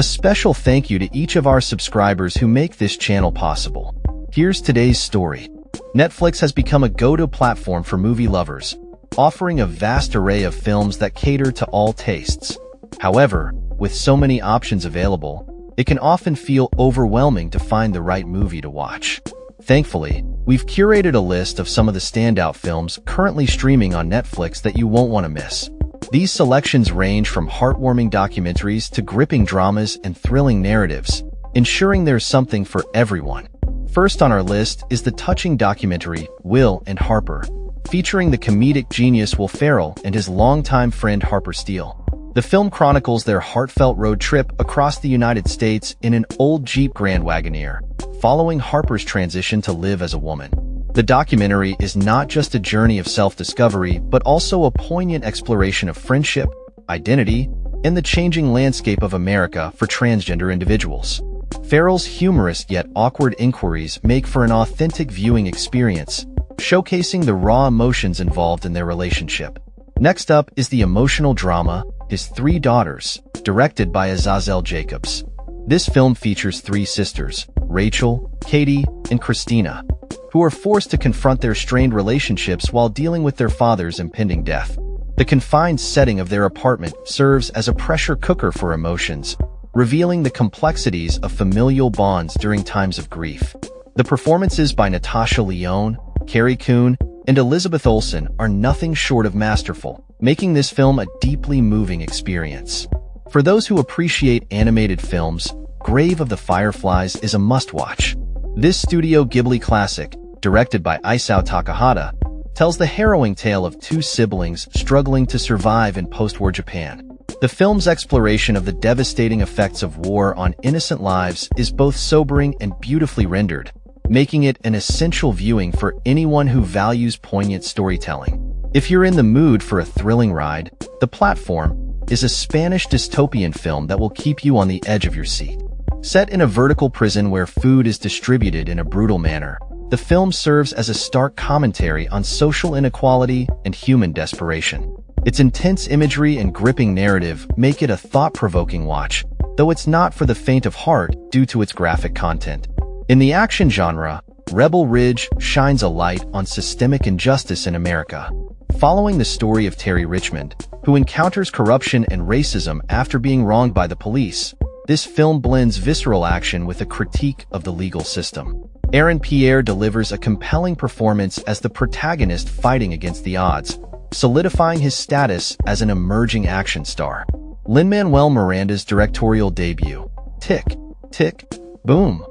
A special thank you to each of our subscribers who make this channel possible. Here's today's story. Netflix has become a go-to platform for movie lovers, offering a vast array of films that cater to all tastes. However, with so many options available, it can often feel overwhelming to find the right movie to watch. Thankfully, we've curated a list of some of the standout films currently streaming on Netflix that you won't want to miss. These selections range from heartwarming documentaries to gripping dramas and thrilling narratives, ensuring there's something for everyone. First on our list is the touching documentary Will and Harper, featuring the comedic genius Will Ferrell and his longtime friend Harper Steele. The film chronicles their heartfelt road trip across the United States in an old Jeep Grand Wagoneer, following Harper's transition to live as a woman. The documentary is not just a journey of self-discovery, but also a poignant exploration of friendship, identity, and the changing landscape of America for transgender individuals. Ferrell's humorous yet awkward inquiries make for an authentic viewing experience, showcasing the raw emotions involved in their relationship. Next up is the emotional drama, His Three Daughters, directed by Azazel Jacobs. This film features three sisters, Rachel, Katie, and Christina, who are forced to confront their strained relationships while dealing with their father's impending death. The confined setting of their apartment serves as a pressure cooker for emotions, revealing the complexities of familial bonds during times of grief. The performances by Natasha Lyonne, Carrie Coon, and Elizabeth Olsen are nothing short of masterful, making this film a deeply moving experience. For those who appreciate animated films, Grave of the Fireflies is a must-watch. This Studio Ghibli classic, directed by Isao Takahata, tells the harrowing tale of two siblings struggling to survive in post-war Japan. The film's exploration of the devastating effects of war on innocent lives is both sobering and beautifully rendered, making it an essential viewing for anyone who values poignant storytelling. If you're in the mood for a thrilling ride, The Platform is a Spanish dystopian film that will keep you on the edge of your seat. Set in a vertical prison where food is distributed in a brutal manner, the film serves as a stark commentary on social inequality and human desperation. Its intense imagery and gripping narrative make it a thought-provoking watch, though it's not for the faint of heart due to its graphic content. In the action genre, Rebel Ridge shines a light on systemic injustice in America. Following the story of Terry Richmond, who encounters corruption and racism after being wronged by the police, this film blends visceral action with a critique of the legal system. Aaron Pierre delivers a compelling performance as the protagonist fighting against the odds, solidifying his status as an emerging action star. Lin-Manuel Miranda's directorial debut, Tick, Tick, Boom,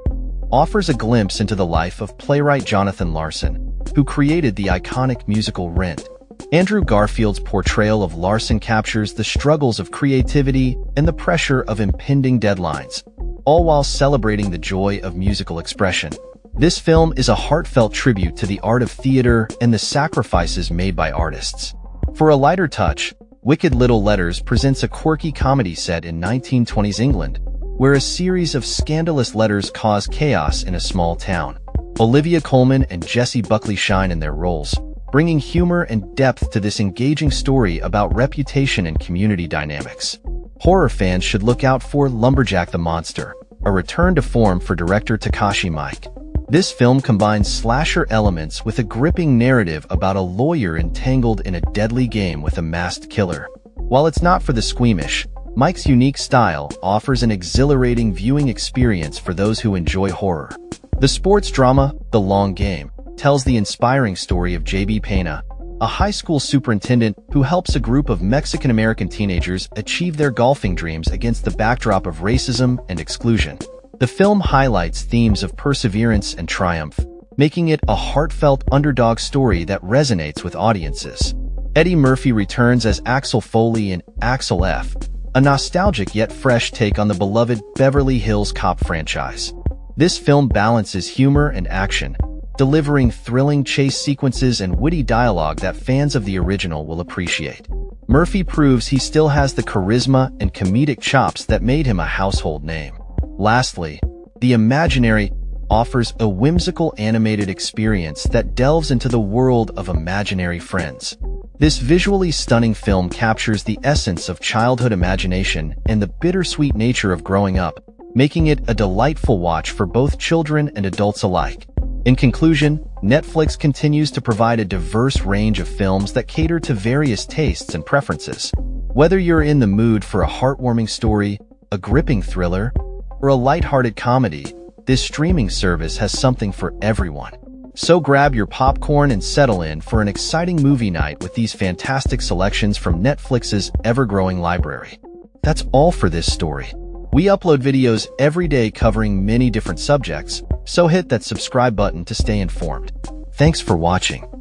offers a glimpse into the life of playwright Jonathan Larson, who created the iconic musical Rent. Andrew Garfield's portrayal of Larson captures the struggles of creativity and the pressure of impending deadlines, all while celebrating the joy of musical expression. This film is a heartfelt tribute to the art of theater and the sacrifices made by artists. For a lighter touch, Wicked Little Letters presents a quirky comedy set in 1920s England, where a series of scandalous letters cause chaos in a small town. Olivia Colman and Jessie Buckley shine in their roles, bringing humor and depth to this engaging story about reputation and community dynamics. Horror fans should look out for Lumberjack the Monster, a return to form for director Takashi Miike. This film combines slasher elements with a gripping narrative about a lawyer entangled in a deadly game with a masked killer. While it's not for the squeamish, Miike's unique style offers an exhilarating viewing experience for those who enjoy horror. The sports drama, The Long Game, tells the inspiring story of J.B. Pena, a high school superintendent who helps a group of Mexican-American teenagers achieve their golfing dreams against the backdrop of racism and exclusion. The film highlights themes of perseverance and triumph, making it a heartfelt underdog story that resonates with audiences. Eddie Murphy returns as Axel Foley in Axel F., a nostalgic yet fresh take on the beloved Beverly Hills Cop franchise. This film balances humor and action, delivering thrilling chase sequences and witty dialogue that fans of the original will appreciate. Murphy proves he still has the charisma and comedic chops that made him a household name. Lastly, The Imaginary offers a whimsical animated experience that delves into the world of imaginary friends. This visually stunning film captures the essence of childhood imagination and the bittersweet nature of growing up, making it a delightful watch for both children and adults alike. In conclusion, Netflix continues to provide a diverse range of films that cater to various tastes and preferences. Whether you're in the mood for a heartwarming story, a gripping thriller, or a lighthearted comedy, this streaming service has something for everyone. So grab your popcorn and settle in for an exciting movie night with these fantastic selections from Netflix's ever-growing library. That's all for this story. We upload videos every day covering many different subjects, so hit that subscribe button to stay informed. Thanks for watching.